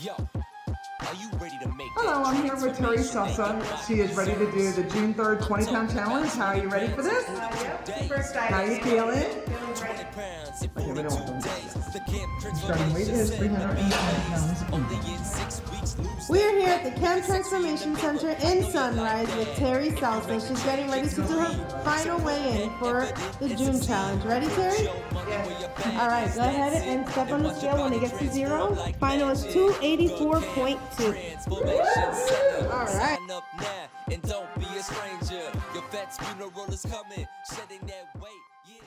Yo, are you ready to make Hello, I'm here with Terri Souza. She is ready to do the June 3rd 20 pound challenge. How are you ready for this? Super excited. How you feeling? Feeling great. pounds in Okay, we don't 42 want to days? Starting weight is 380 pounds. only in six weeks. Lose We are here at the Camp Transformation Center in Sunrise with Terri Souza. She's getting ready to do her final weigh-in for the June challenge. Ready, Terri? All right, go ahead and step on the scale when it gets to zero. Final is 284.2. transformation center. All right. And don't be a stranger. Your vet's funeral is coming, shedding that weight.